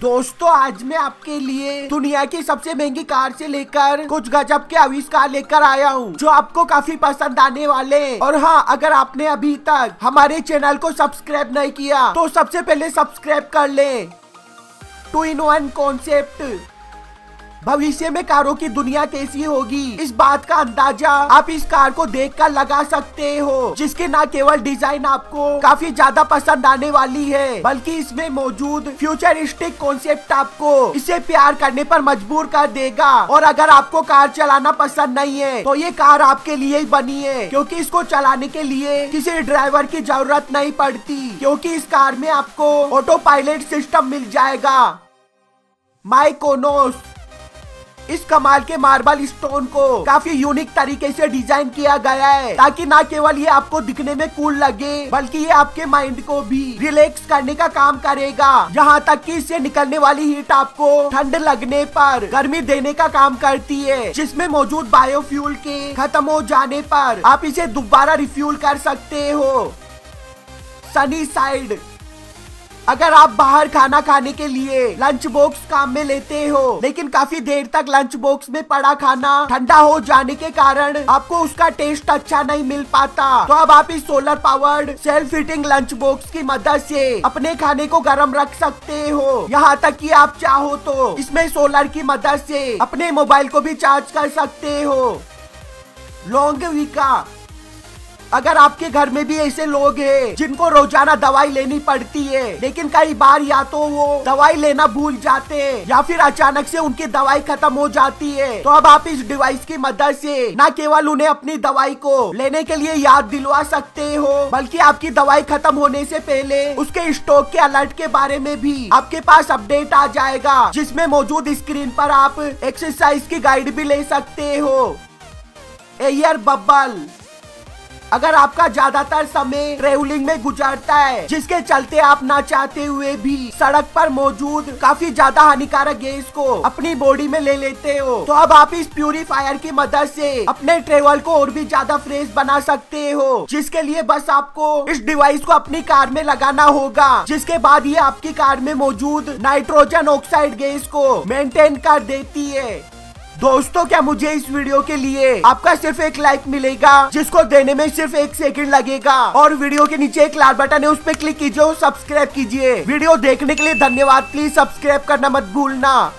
दोस्तों, आज मैं आपके लिए दुनिया की सबसे महँगी कार से लेकर कुछ गजब के आविष्कार लेकर आया हूँ, जो आपको काफ़ी पसंद आने वाले हैं। और हाँ अगर आपने अभी तक हमारे चैनल को सब्सक्राइब नहीं किया तो सबसे पहले सब्सक्राइब कर ले टू इन वन कॉन्सेप्ट भविष्य में कारों की दुनिया कैसी होगी? इस बात का अंदाज़ा आप इस कार को देखकर लगा सकते हो, जिसके न केवल डिज़ाइन आपको काफ़ी ज़्यादा पसंद आने वाली है, बल्कि इसमें मौजूद फ्यूचरिस्टिक कॉन्सेप्ट आपको इसे प्यार करने पर मजबूर कर देगा। और अगर आपको कार चलाना पसंद नहीं है तो ये कार आपके लिए ही बनी है, क्योंकि इसको चलाने के लिए किसी ड्राइवर की ज़रूरत नहीं पड़ती, क्योंकि इस कार में आपको ऑटो पायलट सिस्टम मिल जाएगा। माइकोनोस इस कमाल के मार्बल स्टोन को काफ़ी यूनिक तरीके से डिज़ाइन किया गया है, ताकि ना केवल ये आपको दिखने में कूल लगे, बल्कि ये आपके माइंड को भी रिलैक्स करने का काम करेगा। यहाँ तक कि इससे निकलने वाली हीट आपको ठंड लगने पर, गर्मी देने का काम करती है, जिसमें मौजूद बायोफ्यूल के खत्म हो जाने पर आप इसे दोबारा रिफ्यूल कर सकते हो। सनी साइड अगर आप बाहर खाना खाने के लिए लंच बॉक्स काम में लेते हो, लेकिन काफ़ी देर तक लंच बॉक्स में पड़ा खाना ठंडा हो जाने के कारण आपको उसका टेस्ट अच्छा नहीं मिल पाता तो अब आप इस solar powered self fitting lunch box की मदद से अपने खाने को गर्म रख सकते हो। यहाँ तक कि आप चाहो तो इसमें सोलर की मदद से अपने मोबाइल को भी चार्ज कर सकते हो। लॉन्ग विका अगर आपके घर में भी ऐसे लोग हैं जिनको रोज़ाना दवाई लेनी पड़ती है, लेकिन कई बार या तो वो दवाई लेना भूल जाते हैं, या फिर अचानक से उनकी दवाई खत्म हो जाती है तो अब आप इस डिवाइस की मदद से न केवल उन्हें अपनी दवाई को लेने के लिए याद दिलवा सकते हो, बल्कि आपकी दवाई खत्म होने से पहले उसके स्टॉक के अलर्ट के बारे में भी आपके पास अपडेट आ जाएगा, जिसमें मौजूद स्क्रीन पर आप एक्सरसाइज की गाइड भी ले सकते हो। एयर बबल अगर आपका ज़्यादातर समय ट्रेवलिंग में गुजरता है, जिसके चलते आप ना चाहते हुए भी सड़क पर मौजूद काफ़ी ज़्यादा हानिकारक गैस को अपनी बॉडी में ले लेते हो तो अब आप इस प्यूरिफायर की मदद से अपने ट्रेवल को और भी ज़्यादा फ्रेश बना सकते हो। जिसके लिए बस आपको इस डिवाइस को अपनी कार में लगाना होगा, जिसके बाद ये आपकी कार में मौजूद नाइट्रोजन ऑक्साइड गैस को मेंटेन कर देती है। दोस्तों, क्या मुझे इस वीडियो के लिए आपका सिर्फ़ एक लाइक मिलेगा, जिसको देने में सिर्फ़ एक सेकंड लगेगा? और वीडियो के नीचे एक लाल बटन है, उस पर क्लिक कीजिए और सब्सक्राइब कीजिए। वीडियो देखने के लिए धन्यवाद। प्लीज़ सब्सक्राइब करना मत भूलना।